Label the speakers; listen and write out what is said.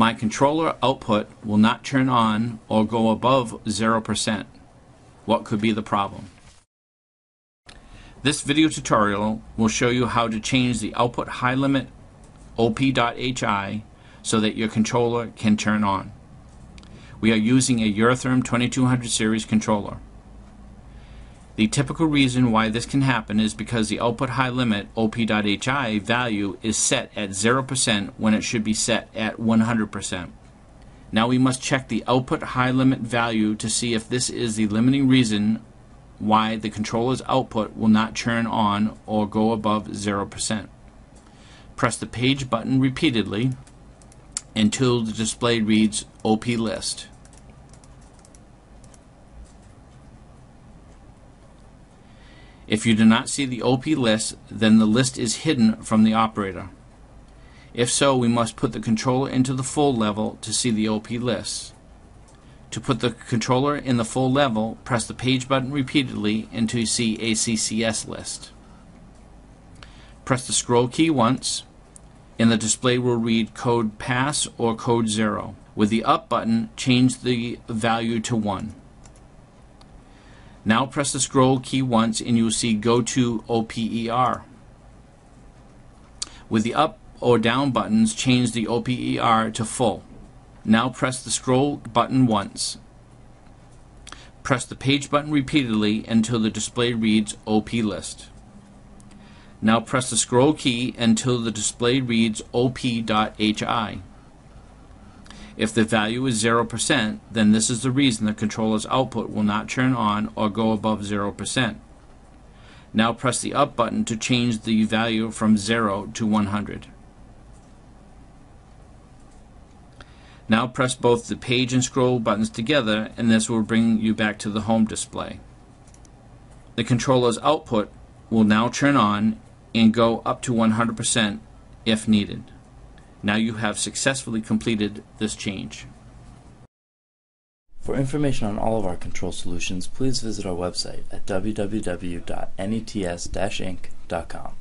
Speaker 1: My controller output will not turn on or go above 0%. What could be the problem? This video tutorial will show you how to change the output high limit op.hi so that your controller can turn on. We are using a Eurotherm 2200 series controller. The typical reason why this can happen is because the output high limit op.hi value is set at 0% when it should be set at 100%. Now we must check the output high limit value to see if this is the limiting reason why the controller's output will not turn on or go above 0%. Press the page button repeatedly until the display reads OP list. If you do not see the OP list, then the list is hidden from the operator. If so, we must put the controller into the full level to see the OP list. To put the controller in the full level, press the page button repeatedly until you see ACCS list. Press the scroll key once, and the display will read code pass or code 0. With the up button, change the value to 1. Now press the scroll key once and you will see Go to OPER. With the up or down buttons, change the OPER to full. Now press the scroll button once. Press the page button repeatedly until the display reads OP list. Now press the scroll key until the display reads op.hi. If the value is 0%, then this is the reason the controller's output will not turn on or go above 0%. Now press the up button to change the value from 0 to 100. Now press both the page and scroll buttons together and this will bring you back to the home display. The controller's output will now turn on and go up to 100% if needed. Now you have successfully completed this change.
Speaker 2: For information on all of our control solutions, please visit our website at www.nets-inc.com.